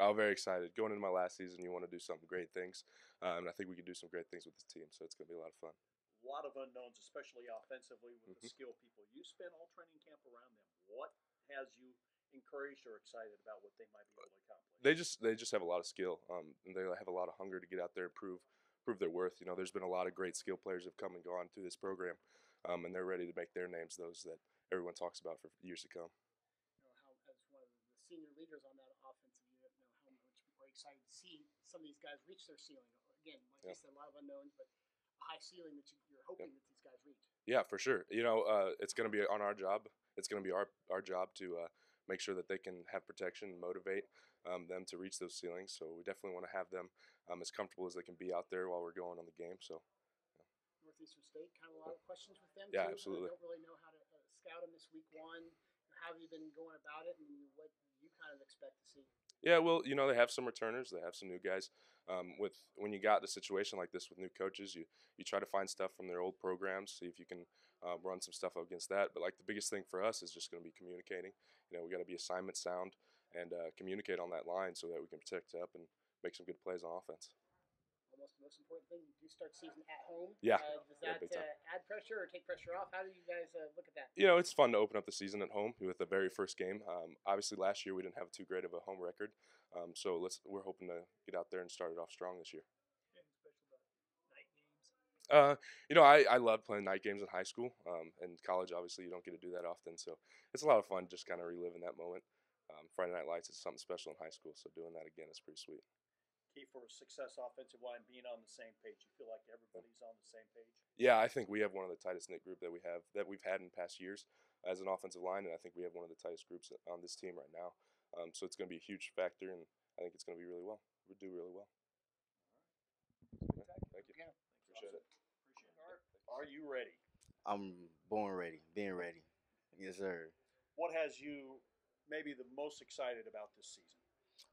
Oh, very excited. Going into my last season, you want to do some great things, uh, and I think we can do some great things with this team. So it's going to be a lot of fun. A lot of unknowns, especially offensively with the Mhm. skill people. You spent all training camp around them. What has you encouraged or excited about what they might be able to accomplish? They just they just have a lot of skill, um, and they have a lot of hunger to get out there and prove prove their worth. You know, there's been a lot of great skill players have come and gone through this program, um, and they're ready to make their names those that everyone talks about for years to come. you know, how as one of the senior leaders on that offensive unit, you know, how much are you excited to see some of these guys reach their ceiling? Again, like Yeah. you said, a lot of unknowns, but a high ceiling that you, you're hoping that these guys reach. Yeah, for sure. You know, uh, it's going to be on our job. It's going to be our our job to uh, make sure that they can have protection and motivate um, them to reach those ceilings. So we definitely want to have them um, as comfortable as they can be out there while we're going on the game. So Northeastern State, kind of a lot of questions with them. Yeah, too. absolutely. I don't really know how to uh, scout them this week one. Have you been going about it, and what you kind of expect to see? yeah, well, you know, they have some returners. They have some new guys. Um, with when you got a situation like this with new coaches, you you try to find stuff from their old programs, see if you can uh, run some stuff against that. But like the biggest thing for us is just going to be communicating. You know, we got to be assignment sound and uh, communicate on that line so that we can protect up and make some good plays on offense. Almost the most important thing. You do start season at home. Yeah. Uh, does Yeah, that time. uh, add pressure or take pressure off? How do you guys uh, look at that? you know, it's fun to open up the season at home with the very first game. Um, obviously, last year we didn't have too great of a home record, um, so let's we're hoping to get out there and start it off strong this year. Anything special about night games? Uh, you know, I, I love playing night games in high school. Um, and college, obviously, you don't get to do that often, so it's a lot of fun just kind of reliving that moment. Um, Friday Night Lights is something special in high school, so doing that again is pretty sweet. Key for success offensive line being on the same page. You feel like everybody's on the same page. Yeah, I think we have one of the tightest knit group that we have that we've had in past years as an offensive line, and I think we have one of the tightest groups on this team right now. Um, so it's going to be a huge factor, and I think it's going to be really well. We do really well. Yeah, thank you. Yeah. Appreciate it. Appreciate it. Are you ready? I'm born ready, being ready. Yes, sir. What has you maybe the most excited about this season?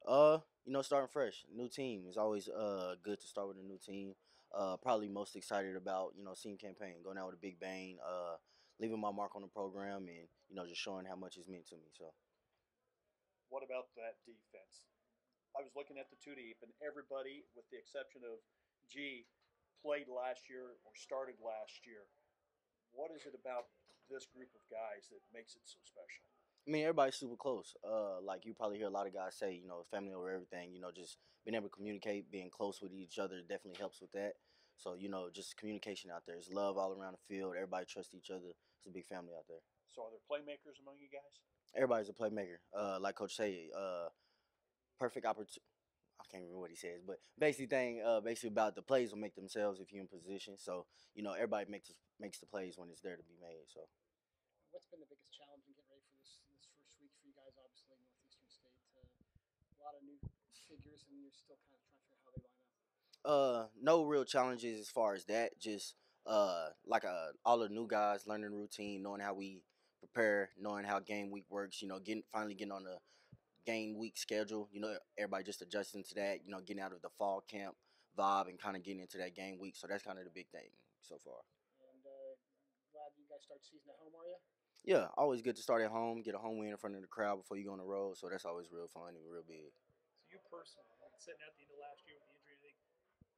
Uh, you know, starting fresh, new team is always uh good to start with a new team. Uh, probably most excited about you know team campaign, going out with a big bang, uh, leaving my mark on the program, and you know just showing how much it's meant to me. So What about that defense? I was looking at the two deep, and everybody, with the exception of G, played last year or started last year. What is it about this group of guys that makes it so special? I mean, everybody's super close. Uh, like you probably hear a lot of guys say, you know, family over everything. You know, just being able to communicate, being close with each other definitely helps with that. So you know, just communication out there. It's love all around the field. Everybody trusts each other. It's a big family out there. So, are there playmakers among you guys? Everybody's a playmaker. Uh, like Coach say, uh, perfect opportunity. I can't remember what he says, but basically thing, uh, basically about the plays will make themselves if you're in position. So you know, everybody makes makes the plays when it's there to be made. So. What's been the biggest challenge in getting ready for this this first week for you guys? Obviously, Northeastern State, uh, a lot of new figures, and you're still kind of trying to figure out how they line up. Uh, no real challenges as far as that. Just uh, like uh, all the new guys learning routine, knowing how we prepare, knowing how game week works. You know, getting finally getting on the game week schedule. You know, everybody just adjusting to that. You know, getting out of the fall camp vibe and kind of getting into that game week. So that's kind of the big thing so far. And uh, glad you guys start season at home, are you? Yeah, always good to start at home, get a home win in front of the crowd before you go on the road. So that's always real fun and real big. So you personally, like sitting at the end of last year with the injury,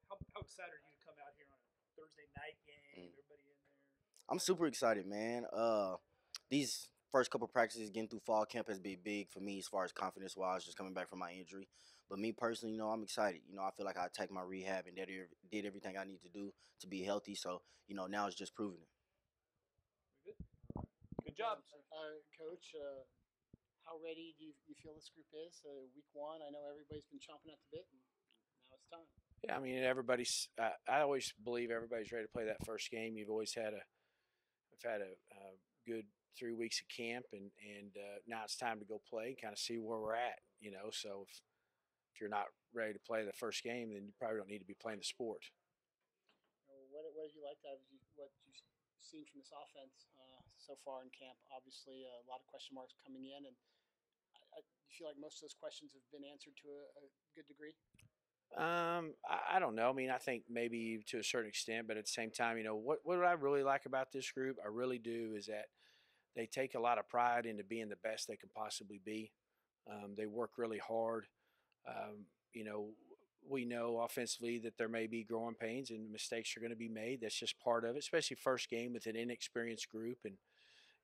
how, how excited are you to come out here on a Thursday night game? Mm. Everybody in there. I'm super excited, man. Uh, these first couple practices, getting through fall camp has been big for me as far as confidence wise, just coming back from my injury. But me personally, you know, I'm excited. You know, I feel like I attacked my rehab and did did everything I need to do to be healthy. So, you know, now it's just proving it. Good? Job. Uh, Coach, uh, how ready do you, you feel this group is? Uh, week one, I know everybody's been chomping at the bit, and now it's time. Yeah, I mean everybody's. I, I always believe everybody's ready to play that first game. You've always had a, I've had a, a good three weeks of camp, and and uh, now it's time to go play and kind of see where we're at. You know, so if if you're not ready to play the first game, then you probably don't need to be playing the sport. Uh, what, what did you like that? You, what you've seen from this offense uh, so far in camp? Obviously, a lot of question marks coming in, and I, I feel like most of those questions have been answered to a, a good degree. Um, I, I don't know. I mean, I think maybe to a certain extent, but at the same time, you know, what what I really like about this group, I really do, is that they take a lot of pride into being the best they can possibly be. Um, they work really hard. um, you know, we know offensively that there may be growing pains and mistakes are going to be made. That's just part of it, especially first game with an inexperienced group and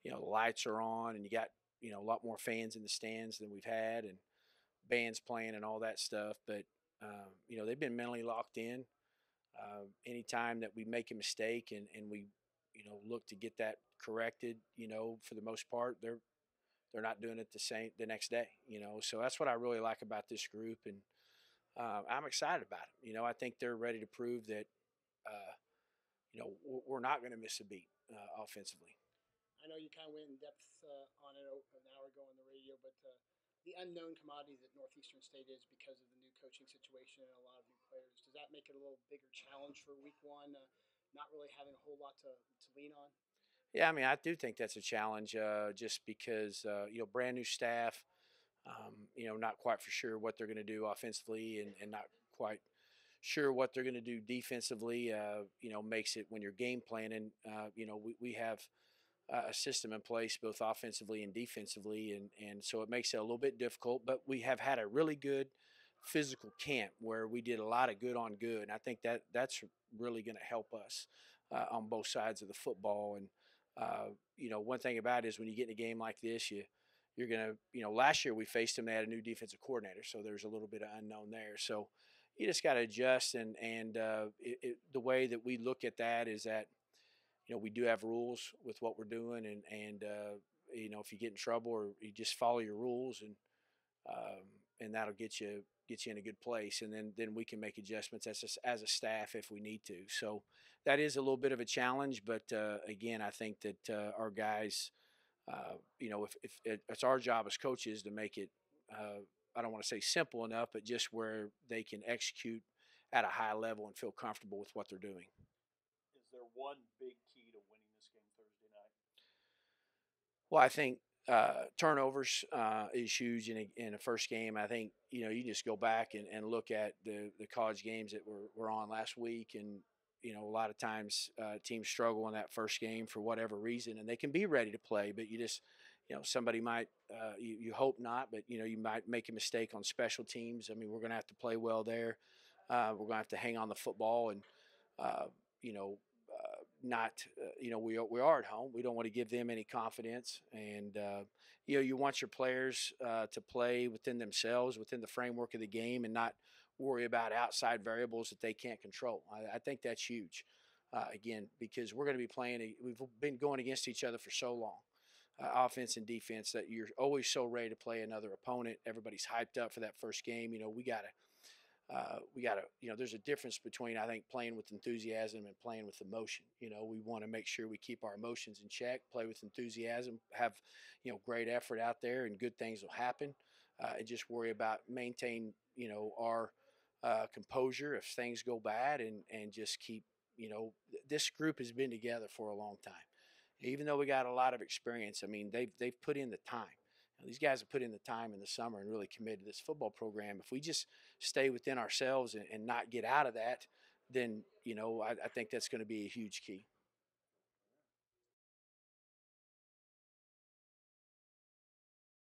you know the lights are on and you got you know a lot more fans in the stands than we've had and bands playing and all that stuff. But um, you know they've been mentally locked in. Uh, anytime that we make a mistake and, and we you know look to get that corrected, you know for the most part they're they're not doing it the same the next day. You know so that's what I really like about this group and uh, I'm excited about it. You know I think they're ready to prove that. Uh, you know we're not going to miss a beat uh, offensively. I know you kind of went in depth uh, on it an hour ago on the radio, but uh, the unknown commodity that Northeastern State is because of the new coaching situation and a lot of new players, does that make it a little bigger challenge for week one, uh, not really having a whole lot to, to lean on? Yeah, I mean, I do think that's a challenge uh, just because, uh, you know, brand new staff, um, you know, not quite for sure what they're going to do offensively and, and not quite sure what they're going to do defensively, uh, you know, makes it when you're game planning, you know, we, we have – a system in place both offensively and defensively, and and so it makes it a little bit difficult. But we have had a really good physical camp where we did a lot of good on good, and I think that that's really going to help us uh, on both sides of the football. And uh, you know, one thing about it is when you get in a game like this, you you're gonna, you know, last year we faced them. They had a new defensive coordinator, so there's a little bit of unknown there. So you just got to adjust, and and uh, it, it, the way that we look at that is that you know, we do have rules with what we're doing, and and uh, you know, if you get in trouble, or you just follow your rules, and um, and that'll get you get you in a good place, and then then we can make adjustments as a, as a staff if we need to. So that is a little bit of a challenge, but uh, again, I think that uh, our guys, uh, you know, if, if it, it's our job as coaches to make it. Uh, I don't want to say simple enough, but just where they can execute at a high level and feel comfortable with what they're doing. Is there one big key to winning this game Thursday night? Well, I think uh, turnovers uh, is huge in a, in a first game. I think you know you just go back and, and look at the the college games that were, were on last week, and you know a lot of times uh, teams struggle in that first game for whatever reason, and they can be ready to play, but you just you know somebody might uh, you, you hope not, but you know you might make a mistake on special teams. I mean we're going to have to play well there. Uh, we're going to have to hang on the football and uh, you know not, uh, you know, we are, we are at home. We don't want to give them any confidence, and uh, you know, you want your players uh, to play within themselves, within the framework of the game, and not worry about outside variables that they can't control. I, I think that's huge. Uh, again, because we're going to be playing, we've been going against each other for so long. Uh, offense and defense that you're always so ready to play another opponent. Everybody's hyped up for that first game. You know, we got to uh, we got to, you know, there's a difference between, I think, playing with enthusiasm and playing with emotion. You know, we want to make sure we keep our emotions in check, play with enthusiasm, have, you know, great effort out there, and good things will happen. Uh, and just worry about maintain, you know, our uh, composure if things go bad, and and just keep, you know, this group has been together for a long time. Even though we got a lot of experience, I mean, they've they've put in the time these guys have put in the time in the summer and really committed to this football program. If we just stay within ourselves and, and not get out of that, then you know I, I think that's going to be a huge key.